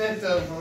percent of uh,